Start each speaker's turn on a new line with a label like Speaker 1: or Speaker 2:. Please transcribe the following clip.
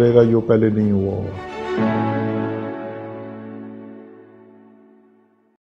Speaker 1: करेगा जो पहले नहीं हुआ होगा।